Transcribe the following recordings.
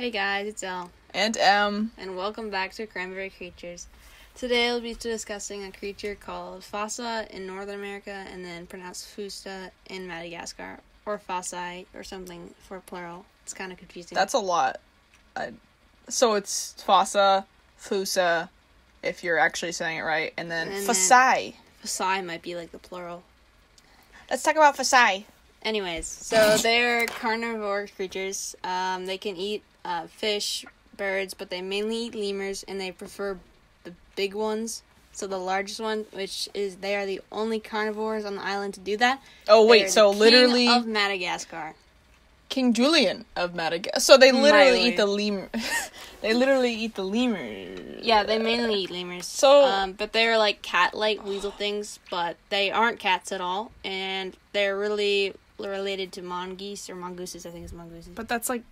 Hey guys, it's Elle, And M. and welcome back to Cranberry Creatures. Today we'll be discussing a creature called Fossa in Northern America and then pronounced Fusta in Madagascar, or Fossae, or something for plural. It's kind of confusing. That's a lot. I, so it's Fossa, Fusa, if you're actually saying it right, and then And then- Fossae might be like the plural. Let's talk about Fasai. Anyways, so they're carnivore creatures. Um, they can eat uh, fish, birds, but they mainly eat lemurs, and they prefer the big ones. So the largest one, which is they are the only carnivores on the island to do that. Oh wait, so literally of Madagascar. King Julien of Madagascar. So they literally eat the lemur. they literally eat the lemurs. Yeah, they mainly eat lemurs. So- um, but they're like cat-like weasel things, but they aren't cats at all, and they're really related to mongoose or mongooses. I think it's mongooses. But that's like,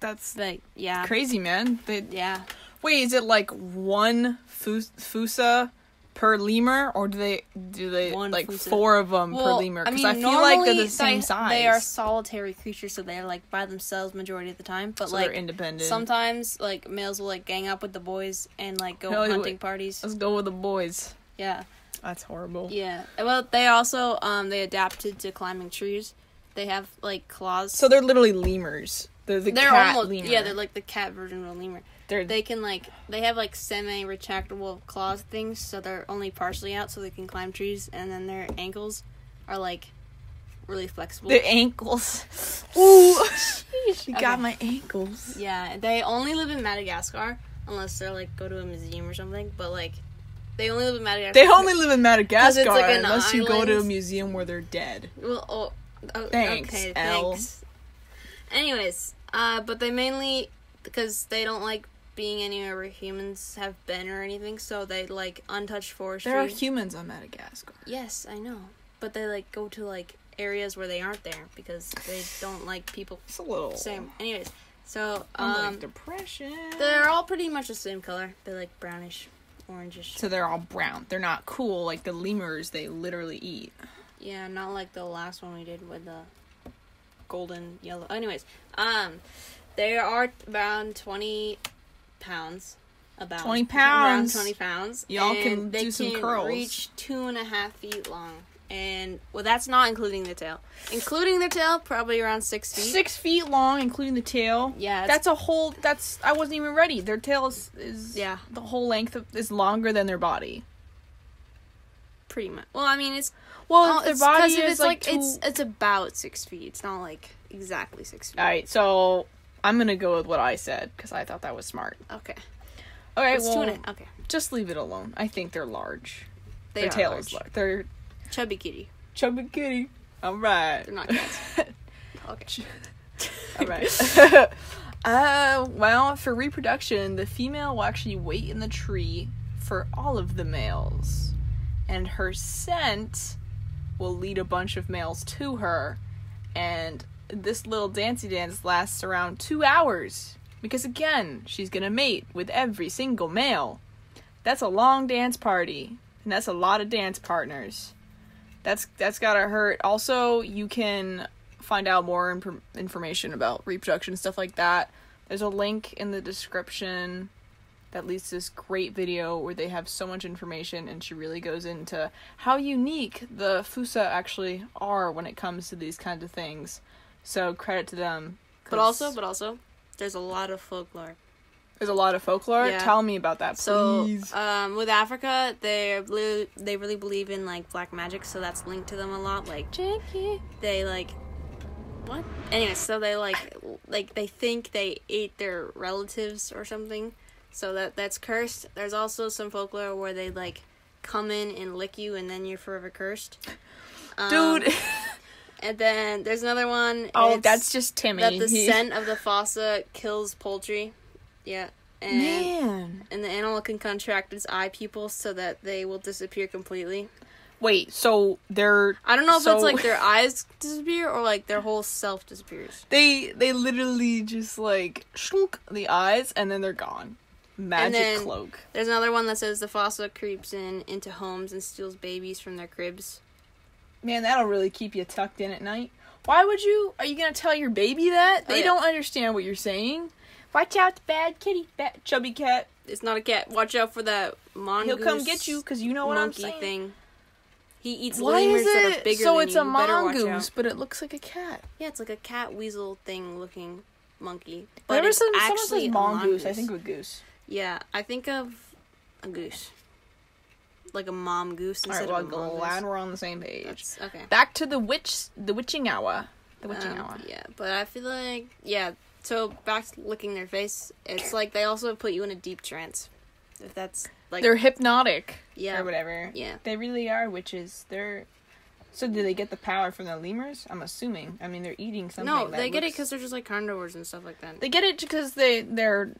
that's like yeah, crazy, man. They yeah. wait. Is it like one fus- Fusa per lemur, or do they do they One like Fusa. four of them per lemur? I Because mean, I, feel like they're the same they, size. They are solitary creatures, so they're like by themselves majority of the time. But so like they're independent. sometimes, like males will like gang up with the boys and like go Hell, hunting parties. Let's go with the boys. Yeah, That's horrible. yeah. Well, they also um they adapted to climbing trees. They have like claws. So they're literally lemurs. They're the they're cat almost lemur. yeah. They're like the cat version of a lemur. they're They can like they have like semi retractable claws things, so they're only partially out, so they can climb trees, and then their ankles are like really flexible. Their ankles. Ooh, she Okay. got my ankles. Yeah, they only live in Madagascar unless they're like go to a museum or something. But like, they only live in Madagascar. They only live in Madagascar like an unless you go to a museum where they're dead. Well, oh, oh, Thanks, okay, Elle. thanks. Anyways, uh, but they mainly because they don't like being anywhere where humans have been or anything, so they like untouched forestry. There are humans on Madagascar. yes, I know, but they like go to like areas where they aren't there because they don't like people. It's a little Same. Anyways, so um, like depression. they're all pretty much the same color. They're like brownish, orangish. so they're all brown. They're not cool like the lemurs they literally eat. Yeah, not like the last one we did with the golden yellow. Anyways, um, they are around twenty pounds. About 20 pounds. Around pounds. twenty pounds. Y'all can they do some can curls. Reach two and a half feet long, and well, that's not including the tail. Including the tail, probably around six feet. Six feet long, including the tail. Yeah, that's a whole. That's I wasn't even ready. Their tail is, is Yeah. the whole length of, is longer than their body. Pretty much. Well, I mean, it's Well, oh, their it's body is it's like, like two... it's it's about six feet. It's not like exactly six feet. All right, so I'm gonna go with what I said because I thought that was smart. Okay, Okay, it's well, two and a, okay. just leave it alone. I think they're large. They their are tail large. is large. They're chubby kitty. chubby kitty. All right. They're not cats. Okay. All right. uh, well, for reproduction, the female will actually wait in the tree for all of the males, and her scent will lead a bunch of males to her, and this little dancey dance lasts around two hours because again, she's gonna mate with every single male. That's a long dance party, and that's a lot of dance partners. That's that's gotta hurt. Also, you can find out more inf- information about reproduction stuff like that. There's a link in the description that leads to this great video where they have so much information and she really goes into how unique the Fusa actually are when it comes to these kinds of things. So credit to them. But also, but also, there's a lot of folklore. there's a lot of folklore. Yeah. Tell me about that, So, please. um, with Africa, they really, they really believe in like black magic, so that's linked to them a lot. Like Jackie. they like, what? Anyway, so they like, like they think they ate their relatives or something, so that that's cursed. There's also some folklore where they like come in and lick you, and then you're forever cursed. Um, Dude. And then there's another one. oh, that's just Timmy. that the He- scent of the fossa kills poultry. Yeah. And Man. and the animal can contract its eye pupils so that they will disappear completely. Wait, so they're I don't know if So- it's like their eyes disappear or like their whole self disappears. they they literally just like shrunk the eyes and then they're gone. Magic then- cloak. There's another one that says the fossa creeps in into homes and steals babies from their cribs. Man, that'll really keep you tucked in at night. Why would you? Are you gonna tell your baby that? Oh, they Oh, yeah. don't understand what you're saying. Watch out, bad kitty, bad chubby cat. It's not a cat. Watch out for that mongoose. He'll come get you because you know what I'm monkey saying. thing. He eats Why lemurs is that are it bigger so? than it's you. a You better mongoose, but it looks like a cat. Yeah, it's like a cat weasel thing looking monkey. But Whenever it's some, someone actually says a mongoose, I think of a goose. Yeah, I think of a goose. Like a mom goose All instead right, well, of a glad we're on the same page. That's, okay. Back to the witch, the witching hour, the witching Um, hour. Yeah, but I feel like yeah. So back to licking their face, it's like they also put you in a deep trance. If that's like They're hypnotic, yeah or whatever. yeah They really are witches. They're. So do they get the power from the lemurs? I'm assuming. I mean, they're eating something. no that they get it looks- because they're just like carnivores and stuff like that. they get it because they they're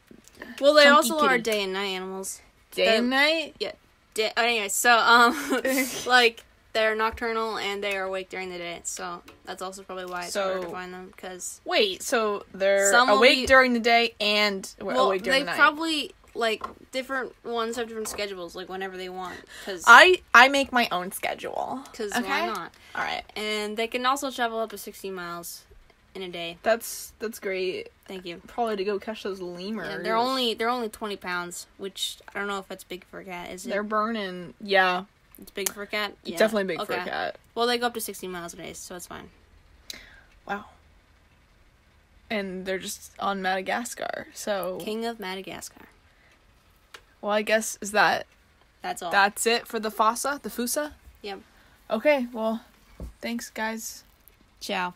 Well, they also are day and night animals. day They're- and night. Day, anyway, so um, like they're nocturnal and they are awake during the day. So that's also probably why it's harder to find them because Wait, so they're awake be- during the day and well, awake during they the night. probably like different ones have different schedules, like whenever they want. Because I I make my own schedule. because okay. why not? All right, And they can also travel up to sixty miles in a day. that's that's great. Thank you. Probably to go catch those lemurs. Yeah, they're only they're only twenty pounds, which I don't know if that's big for a cat. Is it? they're burning. Yeah, it's big for a cat. it's Yeah. definitely big for a cat. Well, they go up to sixty miles a day, so it's fine. Wow. And they're just on Madagascar. So King of Madagascar. well, I guess is that That's all. that's it for the fossa, the fusa. Yep. Okay. Well, thanks guys. Ciao.